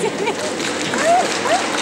ですよね。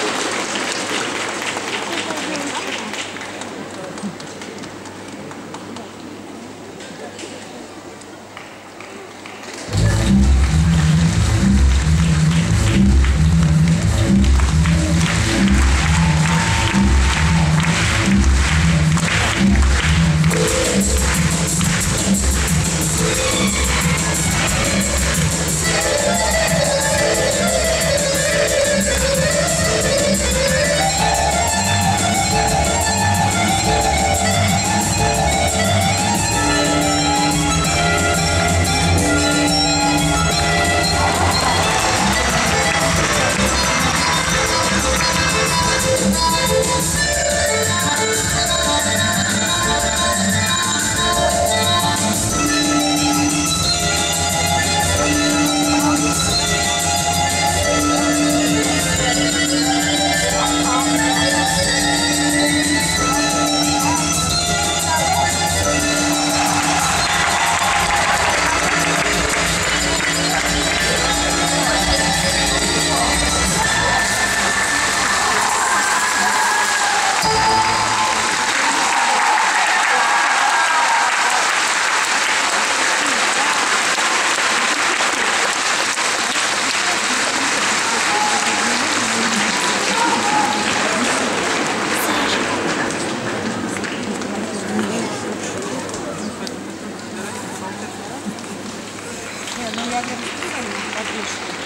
Я не расписание подвешена.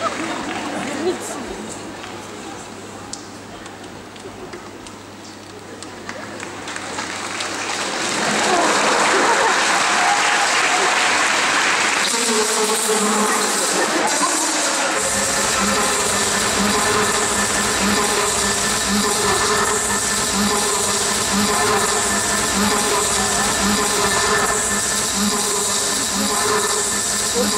Верните. うん。